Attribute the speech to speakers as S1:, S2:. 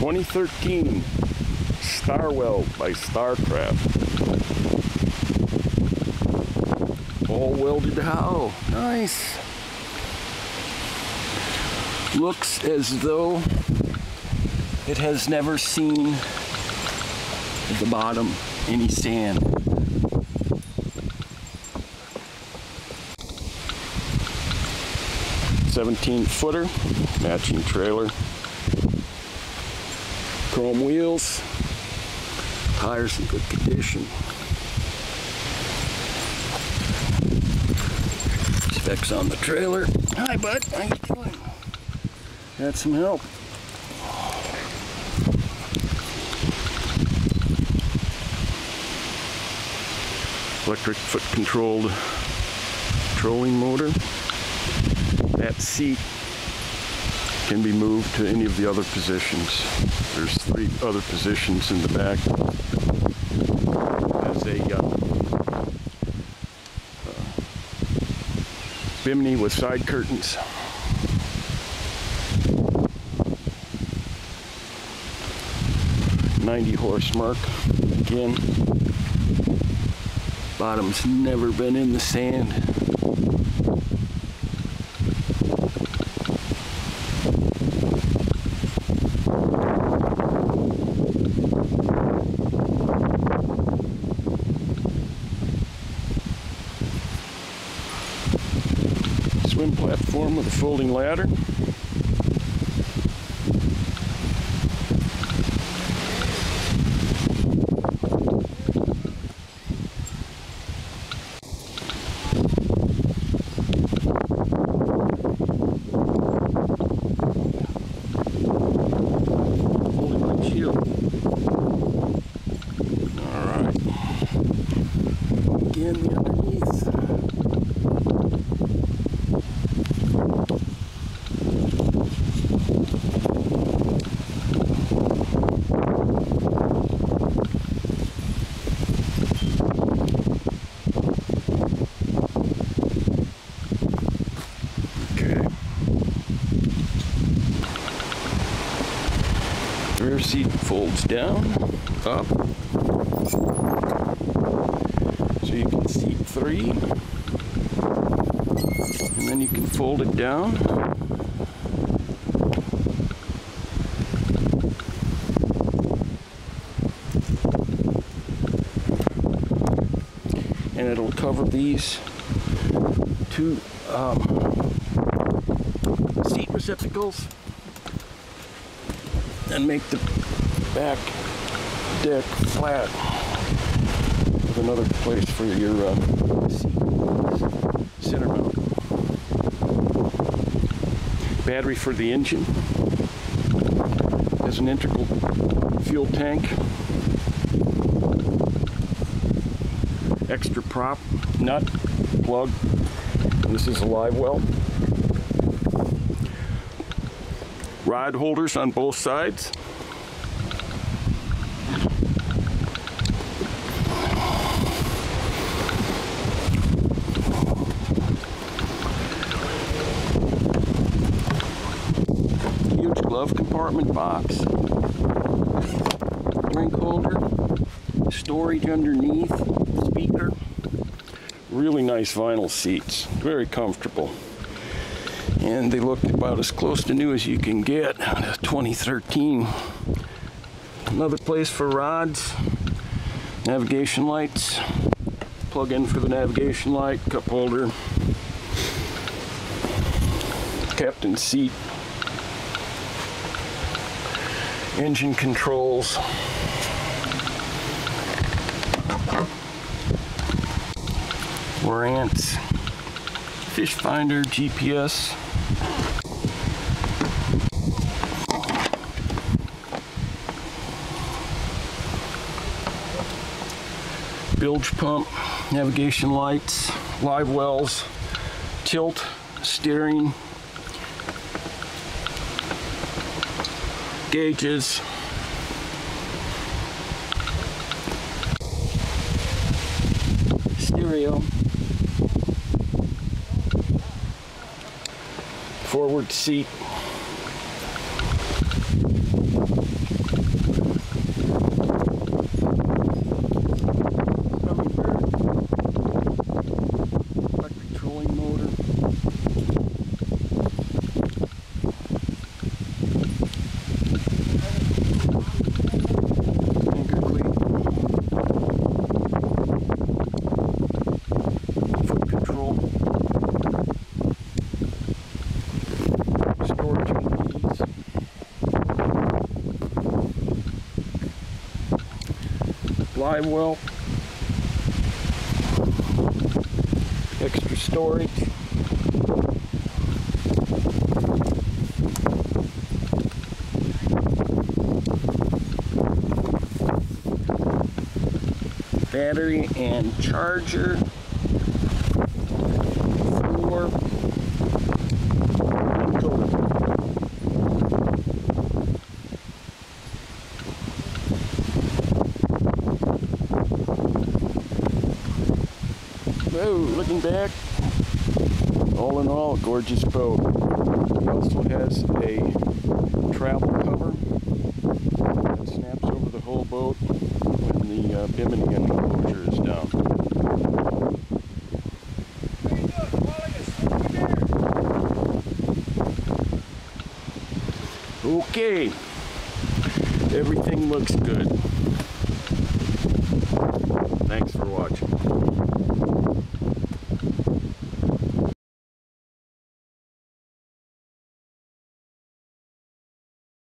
S1: 2013 Starweld by Starcraft. All welded how. Nice. Looks as though it has never seen at the bottom any sand. Seventeen footer, matching trailer, chrome wheels, tires in good condition. Specs on the trailer. Hi bud, how you doing? Got some help. Electric foot controlled trolling motor. That seat can be moved to any of the other positions. There's three other positions in the back. Has a uh, uh, bimini with side curtains. Ninety horse mark again. Bottom's never been in the sand. Swim platform with a folding ladder. Rear seat folds down, up. So you can seat three. And then you can fold it down. And it'll cover these two um, seat receptacles and make the back deck flat with another place for your uh, center mount. Battery for the engine. Has an integral fuel tank. Extra prop, nut, plug. This is a live well. Rod holders on both sides. Huge glove compartment box. Drink holder. Storage underneath. Speaker. Really nice vinyl seats. Very comfortable and they look about as close to new as you can get. 2013. Another place for rods, navigation lights, plug in for the navigation light, cup holder, captain seat, engine controls. Lowrance, fish finder, GPS, bilge pump, navigation lights, live wells, tilt, steering, gauges, stereo, forward seat, live well. Extra storage. Battery and charger. Whoa, looking back. All in all, gorgeous boat. It also has a travel cover that snaps over the whole boat when the uh, bimini enclosure is down. Okay, everything looks good. Thanks for watching.